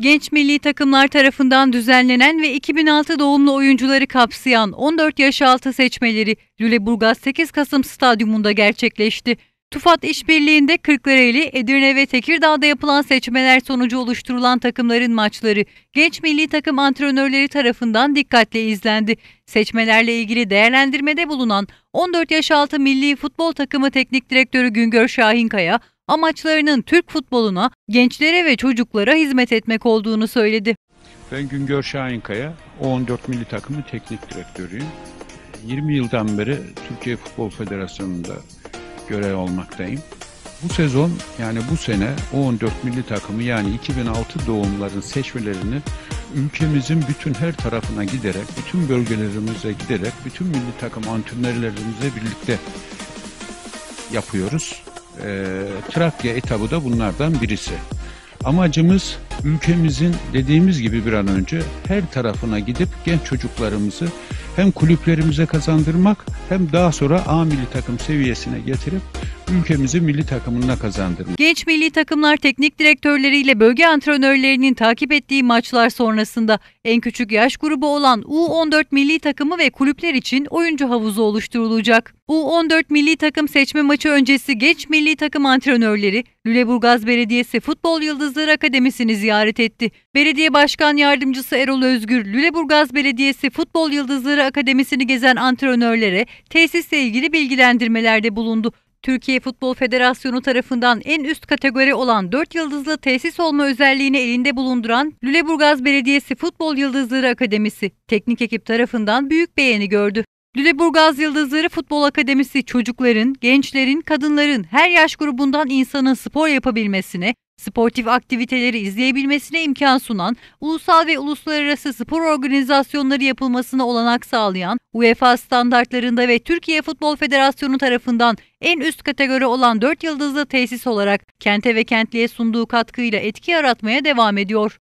Genç milli takımlar tarafından düzenlenen ve 2006 doğumlu oyuncuları kapsayan 14 yaş altı seçmeleri Lüleburgaz 8 Kasım Stadyumunda gerçekleşti. TUFAD işbirliğinde Kırklareli, Edirne ve Tekirdağ'da yapılan seçmeler sonucu oluşturulan takımların maçları genç milli takım antrenörleri tarafından dikkatle izlendi. Seçmelerle ilgili değerlendirmede bulunan 14 yaş altı milli futbol takımı teknik direktörü Güngör Şahinkaya, amaçlarının Türk futboluna, gençlere ve çocuklara hizmet etmek olduğunu söyledi. Ben Güngör Şahinkaya, O14 milli takımı teknik direktörüyüm. 20 yıldan beri Türkiye Futbol Federasyonu'nda görev almaktayım. Bu sezon yani bu sene O14 milli takımı yani 2006 doğumların seçmelerini ülkemizin bütün her tarafına giderek, bütün bölgelerimize giderek, bütün milli takım antrenörlerimizle birlikte yapıyoruz. Ee, Trakya etabı da bunlardan birisi. Amacımız ülkemizin dediğimiz gibi bir an önce her tarafına gidip genç çocuklarımızı hem kulüplerimize kazandırmak hem daha sonra A milli takım seviyesine getirip ülkemizi milli takımına kazandırmak. Genç milli takımlar teknik direktörleriyle bölge antrenörlerinin takip ettiği maçlar sonrasında en küçük yaş grubu olan U14 milli takımı ve kulüpler için oyuncu havuzu oluşturulacak. U14 milli takım seçme maçı öncesi genç milli takım antrenörleri Lüleburgaz Belediyesi Futbol Yıldızları Akademisi'ni ziyaret etti. Belediye Başkan Yardımcısı Erol Özgür, Lüleburgaz Belediyesi Futbol Yıldızları Akademisi'ni gezen antrenörlere tesisle ilgili bilgilendirmelerde bulundu. Türkiye Futbol Federasyonu tarafından en üst kategori olan 4 yıldızlı tesis olma özelliğini elinde bulunduran Lüleburgaz Belediyesi Futbol Yıldızları Akademisi teknik ekip tarafından büyük beğeni gördü. Lüleburgaz Yıldızları Futbol Akademisi çocukların, gençlerin, kadınların her yaş grubundan insanın spor yapabilmesine, sportif aktiviteleri izleyebilmesine imkan sunan, ulusal ve uluslararası spor organizasyonları yapılmasına olanak sağlayan, UEFA standartlarında ve Türkiye Futbol Federasyonu tarafından en üst kategori olan 4 yıldızlı tesis olarak kente ve kentliye sunduğu katkıyla etki yaratmaya devam ediyor.